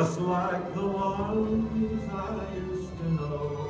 just like the ones I used to know.